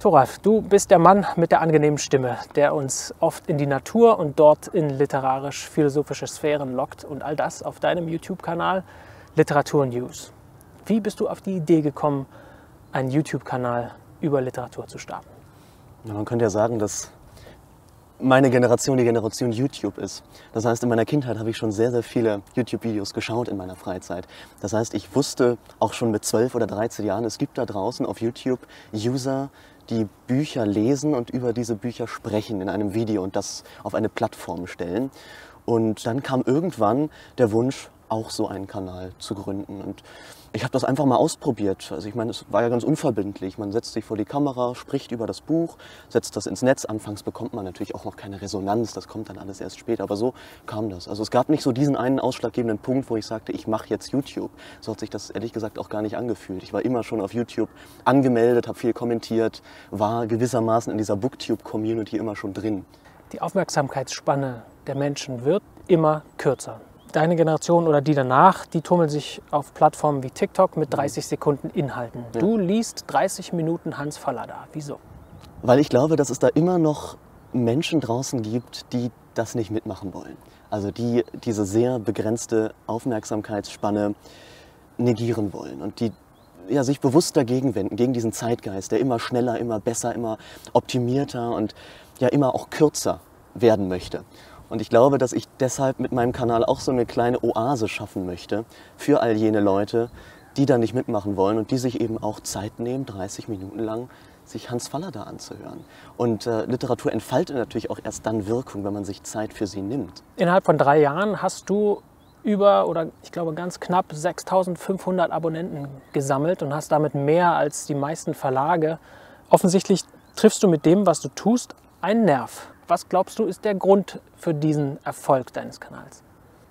Thoralf, du bist der Mann mit der angenehmen Stimme, der uns oft in die Natur und dort in literarisch-philosophische Sphären lockt und all das auf deinem YouTube-Kanal Literatur News. Wie bist du auf die Idee gekommen, einen YouTube-Kanal über Literatur zu starten? Ja, man könnte ja sagen, dass meine Generation die Generation YouTube ist. Das heißt, in meiner Kindheit habe ich schon sehr, sehr viele YouTube-Videos geschaut in meiner Freizeit. Das heißt, ich wusste auch schon mit 12 oder 13 Jahren, es gibt da draußen auf YouTube User, die Bücher lesen und über diese Bücher sprechen in einem Video und das auf eine Plattform stellen. Und dann kam irgendwann der Wunsch, auch so einen Kanal zu gründen. Und ich habe das einfach mal ausprobiert. Also ich meine, es war ja ganz unverbindlich. Man setzt sich vor die Kamera, spricht über das Buch, setzt das ins Netz. Anfangs bekommt man natürlich auch noch keine Resonanz, das kommt dann alles erst später. Aber so kam das. Also es gab nicht so diesen einen ausschlaggebenden Punkt, wo ich sagte, ich mache jetzt YouTube. So hat sich das ehrlich gesagt auch gar nicht angefühlt. Ich war immer schon auf YouTube angemeldet, habe viel kommentiert, war gewissermaßen in dieser Booktube-Community immer schon drin. Die Aufmerksamkeitsspanne der Menschen wird immer kürzer deine Generation oder die danach, die tummeln sich auf Plattformen wie TikTok mit 30 Sekunden Inhalten. Ja. Du liest 30 Minuten Hans Fallada. Wieso? Weil ich glaube, dass es da immer noch Menschen draußen gibt, die das nicht mitmachen wollen. Also die diese sehr begrenzte Aufmerksamkeitsspanne negieren wollen und die ja, sich bewusst dagegen wenden, gegen diesen Zeitgeist, der immer schneller, immer besser, immer optimierter und ja immer auch kürzer werden möchte. Und ich glaube, dass ich deshalb mit meinem Kanal auch so eine kleine Oase schaffen möchte für all jene Leute, die da nicht mitmachen wollen und die sich eben auch Zeit nehmen, 30 Minuten lang sich Hans Fallada anzuhören. Und äh, Literatur entfaltet natürlich auch erst dann Wirkung, wenn man sich Zeit für sie nimmt. Innerhalb von drei Jahren hast du über oder ich glaube ganz knapp 6500 Abonnenten gesammelt und hast damit mehr als die meisten Verlage. Offensichtlich triffst du mit dem, was du tust, einen Nerv. Was glaubst du, ist der Grund für diesen Erfolg deines Kanals?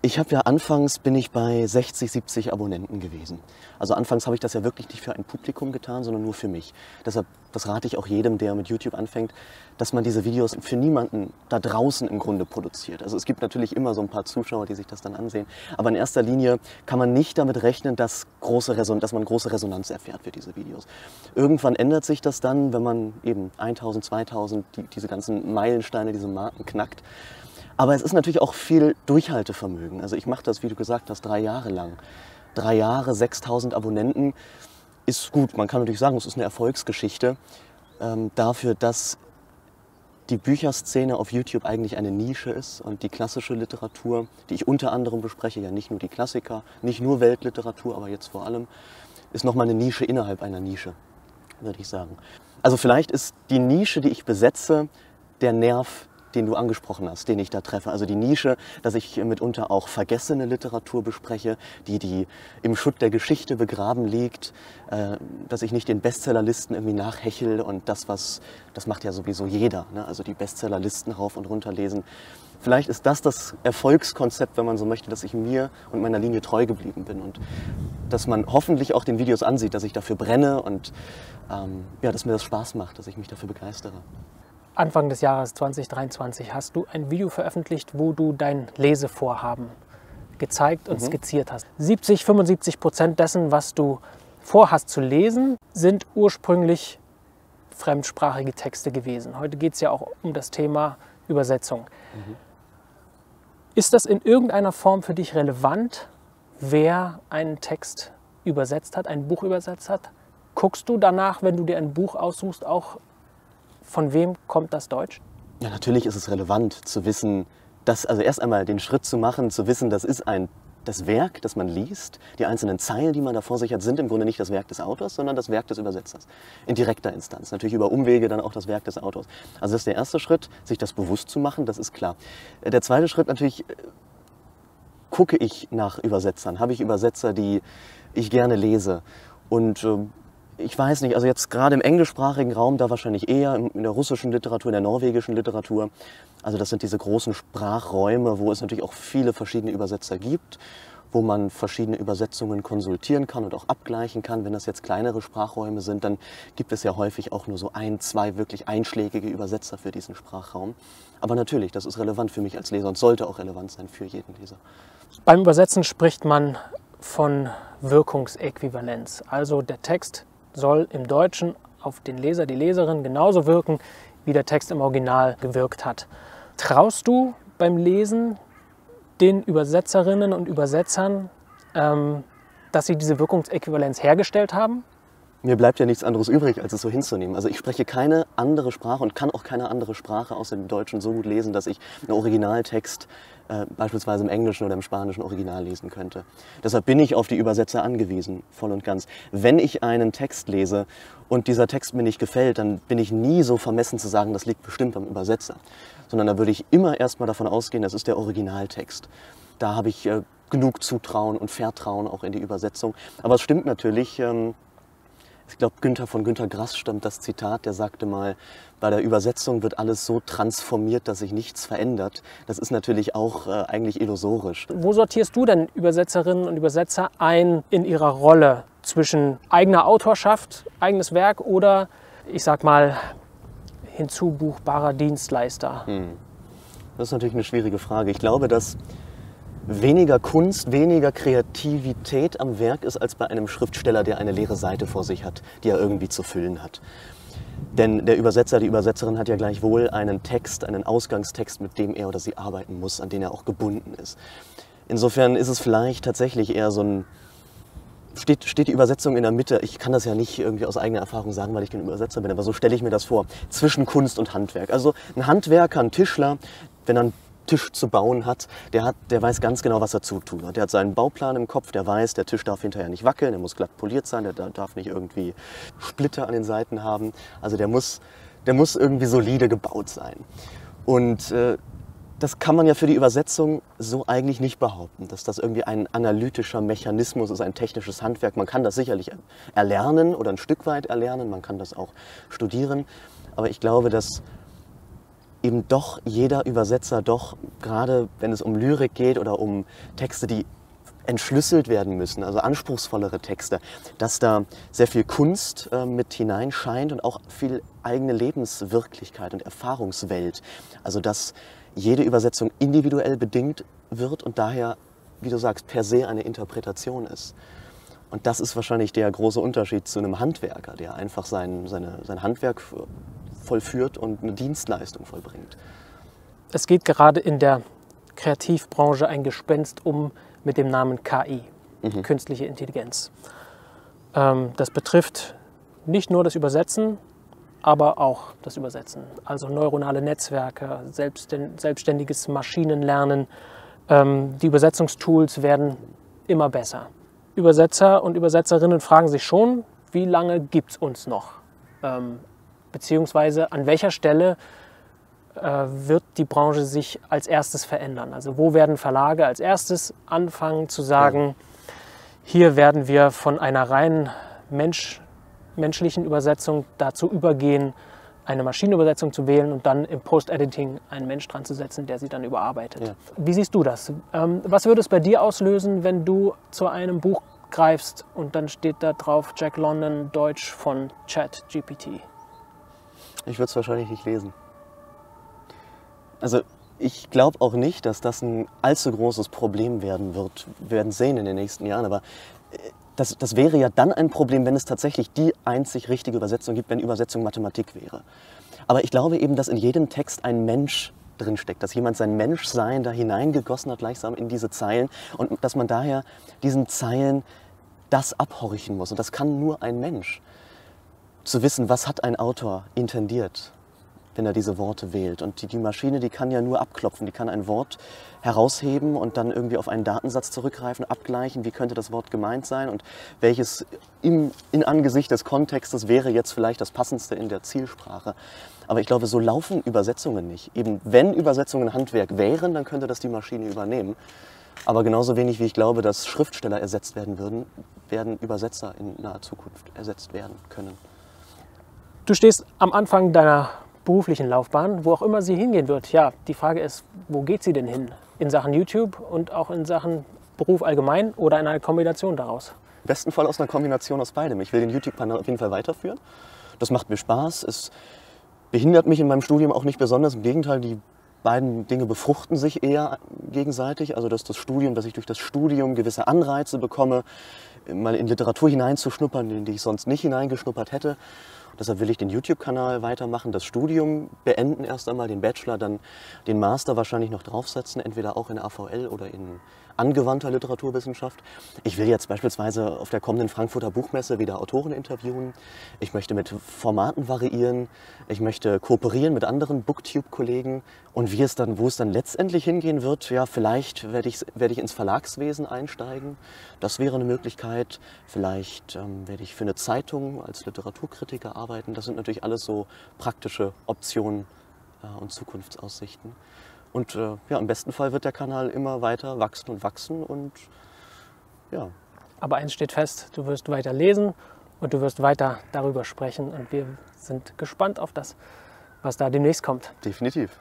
Ich habe ja anfangs bin ich bei 60, 70 Abonnenten gewesen. Also anfangs habe ich das ja wirklich nicht für ein Publikum getan, sondern nur für mich. Deshalb, das rate ich auch jedem, der mit YouTube anfängt, dass man diese Videos für niemanden da draußen im Grunde produziert. Also es gibt natürlich immer so ein paar Zuschauer, die sich das dann ansehen. Aber in erster Linie kann man nicht damit rechnen, dass, große Reson dass man große Resonanz erfährt für diese Videos. Irgendwann ändert sich das dann, wenn man eben 1000, 2000, die, diese ganzen Meilensteine, diese Marken knackt. Aber es ist natürlich auch viel Durchhaltevermögen. Also ich mache das, wie du gesagt hast, drei Jahre lang. Drei Jahre, 6000 Abonnenten ist gut. Man kann natürlich sagen, es ist eine Erfolgsgeschichte ähm, dafür, dass die Bücherszene auf YouTube eigentlich eine Nische ist und die klassische Literatur, die ich unter anderem bespreche, ja nicht nur die Klassiker, nicht nur Weltliteratur, aber jetzt vor allem, ist nochmal eine Nische innerhalb einer Nische, würde ich sagen. Also vielleicht ist die Nische, die ich besetze, der Nerv den du angesprochen hast, den ich da treffe. Also die Nische, dass ich mitunter auch vergessene Literatur bespreche, die, die im Schutt der Geschichte begraben liegt, äh, dass ich nicht den Bestsellerlisten irgendwie nachhechel und das, was, das macht ja sowieso jeder, ne? also die Bestsellerlisten rauf und runter lesen. Vielleicht ist das das Erfolgskonzept, wenn man so möchte, dass ich mir und meiner Linie treu geblieben bin und dass man hoffentlich auch den Videos ansieht, dass ich dafür brenne und ähm, ja, dass mir das Spaß macht, dass ich mich dafür begeistere. Anfang des Jahres 2023 hast du ein Video veröffentlicht, wo du dein Lesevorhaben gezeigt und mhm. skizziert hast. 70, 75 Prozent dessen, was du vorhast zu lesen, sind ursprünglich fremdsprachige Texte gewesen. Heute geht es ja auch um das Thema Übersetzung. Mhm. Ist das in irgendeiner Form für dich relevant, wer einen Text übersetzt hat, ein Buch übersetzt hat? Guckst du danach, wenn du dir ein Buch aussuchst, auch von wem kommt das Deutsch? Ja, natürlich ist es relevant zu wissen, dass, also erst einmal den Schritt zu machen, zu wissen, das ist ein das Werk, das man liest, die einzelnen Zeilen, die man da vor sich hat, sind im Grunde nicht das Werk des Autors, sondern das Werk des Übersetzers. In direkter Instanz. Natürlich über Umwege dann auch das Werk des Autors. Also das ist der erste Schritt, sich das bewusst zu machen, das ist klar. Der zweite Schritt natürlich, äh, gucke ich nach Übersetzern. Habe ich Übersetzer, die ich gerne lese? Und äh, ich weiß nicht, also jetzt gerade im englischsprachigen Raum, da wahrscheinlich eher in der russischen Literatur, in der norwegischen Literatur. Also das sind diese großen Sprachräume, wo es natürlich auch viele verschiedene Übersetzer gibt, wo man verschiedene Übersetzungen konsultieren kann und auch abgleichen kann. Wenn das jetzt kleinere Sprachräume sind, dann gibt es ja häufig auch nur so ein, zwei wirklich einschlägige Übersetzer für diesen Sprachraum. Aber natürlich, das ist relevant für mich als Leser und sollte auch relevant sein für jeden Leser. Beim Übersetzen spricht man von Wirkungsäquivalenz. Also der Text soll im Deutschen auf den Leser, die Leserin genauso wirken, wie der Text im Original gewirkt hat. Traust du beim Lesen den Übersetzerinnen und Übersetzern, ähm, dass sie diese Wirkungsäquivalenz hergestellt haben? Mir bleibt ja nichts anderes übrig, als es so hinzunehmen. Also ich spreche keine andere Sprache und kann auch keine andere Sprache außer dem Deutschen so gut lesen, dass ich einen Originaltext äh, beispielsweise im Englischen oder im Spanischen Original lesen könnte. Deshalb bin ich auf die Übersetzer angewiesen, voll und ganz. Wenn ich einen Text lese und dieser Text mir nicht gefällt, dann bin ich nie so vermessen zu sagen, das liegt bestimmt am Übersetzer. Sondern da würde ich immer erstmal davon ausgehen, das ist der Originaltext. Da habe ich äh, genug Zutrauen und Vertrauen auch in die Übersetzung. Aber es stimmt natürlich, ähm, ich glaube, Günther von Günther Grass stammt das Zitat, der sagte mal, bei der Übersetzung wird alles so transformiert, dass sich nichts verändert. Das ist natürlich auch äh, eigentlich illusorisch. Wo sortierst du denn Übersetzerinnen und Übersetzer ein in ihrer Rolle zwischen eigener Autorschaft, eigenes Werk oder, ich sag mal, hinzubuchbarer Dienstleister? Hm. Das ist natürlich eine schwierige Frage. Ich glaube, dass weniger Kunst, weniger Kreativität am Werk ist als bei einem Schriftsteller, der eine leere Seite vor sich hat, die er irgendwie zu füllen hat. Denn der Übersetzer, die Übersetzerin hat ja gleichwohl einen Text, einen Ausgangstext, mit dem er oder sie arbeiten muss, an den er auch gebunden ist. Insofern ist es vielleicht tatsächlich eher so ein, steht, steht die Übersetzung in der Mitte. Ich kann das ja nicht irgendwie aus eigener Erfahrung sagen, weil ich kein Übersetzer bin, aber so stelle ich mir das vor, zwischen Kunst und Handwerk. Also ein Handwerker, ein Tischler, wenn er einen Tisch zu bauen hat, der, hat, der weiß ganz genau, was er zu tun hat. Der hat seinen Bauplan im Kopf, der weiß, der Tisch darf hinterher nicht wackeln, der muss glatt poliert sein, der darf nicht irgendwie Splitter an den Seiten haben. Also der muss, der muss irgendwie solide gebaut sein. Und äh, das kann man ja für die Übersetzung so eigentlich nicht behaupten, dass das irgendwie ein analytischer Mechanismus ist, ein technisches Handwerk. Man kann das sicherlich erlernen oder ein Stück weit erlernen, man kann das auch studieren. Aber ich glaube, dass eben doch jeder Übersetzer doch, gerade wenn es um Lyrik geht oder um Texte, die entschlüsselt werden müssen, also anspruchsvollere Texte, dass da sehr viel Kunst äh, mit hineinscheint und auch viel eigene Lebenswirklichkeit und Erfahrungswelt. Also dass jede Übersetzung individuell bedingt wird und daher, wie du sagst, per se eine Interpretation ist. Und das ist wahrscheinlich der große Unterschied zu einem Handwerker, der einfach sein, seine, sein Handwerk vollführt und eine Dienstleistung vollbringt. Es geht gerade in der Kreativbranche ein Gespenst um mit dem Namen KI, mhm. künstliche Intelligenz. Ähm, das betrifft nicht nur das Übersetzen, aber auch das Übersetzen. Also neuronale Netzwerke, selbstständiges Maschinenlernen. Ähm, die Übersetzungstools werden immer besser. Übersetzer und Übersetzerinnen fragen sich schon, wie lange gibt es uns noch? Ähm, beziehungsweise an welcher Stelle äh, wird die Branche sich als erstes verändern? Also wo werden Verlage als erstes anfangen zu sagen, hier werden wir von einer rein Mensch, menschlichen Übersetzung dazu übergehen, eine Maschinenübersetzung zu wählen und dann im Post-Editing einen Mensch dran zu setzen, der sie dann überarbeitet. Ja. Wie siehst du das? Ähm, was würde es bei dir auslösen, wenn du zu einem Buch greifst und dann steht da drauf Jack London Deutsch von Chat GPT? Ich würde es wahrscheinlich nicht lesen. Also ich glaube auch nicht, dass das ein allzu großes Problem werden wird. Wir werden sehen in den nächsten Jahren. Aber äh, das, das wäre ja dann ein Problem, wenn es tatsächlich die einzig richtige Übersetzung gibt, wenn Übersetzung Mathematik wäre. Aber ich glaube eben, dass in jedem Text ein Mensch drinsteckt, dass jemand sein Menschsein da hineingegossen hat, gleichsam in diese Zeilen und dass man daher diesen Zeilen das abhorchen muss. Und das kann nur ein Mensch zu wissen, was hat ein Autor intendiert, wenn er diese Worte wählt. Und die, die, Maschine, die kann ja nur abklopfen, die kann ein Wort herausheben und dann irgendwie auf einen Datensatz zurückgreifen, abgleichen, wie könnte das Wort gemeint sein und welches im, in Angesicht des Kontextes wäre jetzt vielleicht das passendste in der Zielsprache. Aber ich glaube, so laufen Übersetzungen nicht. Eben wenn Übersetzungen Handwerk wären, dann könnte das die Maschine übernehmen. Aber genauso wenig wie ich glaube, dass Schriftsteller ersetzt werden würden, werden Übersetzer in naher Zukunft ersetzt werden können. Du stehst am Anfang deiner beruflichen Laufbahn, wo auch immer sie hingehen wird. Ja, die Frage ist, wo geht sie denn hin? In Sachen YouTube und auch in Sachen Beruf allgemein oder in einer Kombination daraus? Im besten Fall aus einer Kombination aus beidem. Ich will den YouTube-Kanal auf jeden Fall weiterführen. Das macht mir Spaß. Es behindert mich in meinem Studium auch nicht besonders. Im Gegenteil, die beiden Dinge befruchten sich eher gegenseitig. Also dass das Studium, dass ich durch das Studium gewisse Anreize bekomme, mal in Literatur hineinzuschnuppern, in die ich sonst nicht hineingeschnuppert hätte. Deshalb will ich den YouTube-Kanal weitermachen, das Studium beenden erst einmal, den Bachelor, dann den Master wahrscheinlich noch draufsetzen, entweder auch in AVL oder in angewandter Literaturwissenschaft. Ich will jetzt beispielsweise auf der kommenden Frankfurter Buchmesse wieder Autoren interviewen. Ich möchte mit Formaten variieren. Ich möchte kooperieren mit anderen Booktube-Kollegen. Und wie es dann, wo es dann letztendlich hingehen wird, ja, vielleicht werde ich, werde ich ins Verlagswesen einsteigen. Das wäre eine Möglichkeit. Vielleicht ähm, werde ich für eine Zeitung als Literaturkritiker arbeiten. Das sind natürlich alles so praktische Optionen äh, und Zukunftsaussichten. Und äh, ja, im besten Fall wird der Kanal immer weiter wachsen und wachsen und ja. Aber eins steht fest, du wirst weiter lesen und du wirst weiter darüber sprechen und wir sind gespannt auf das, was da demnächst kommt. Definitiv.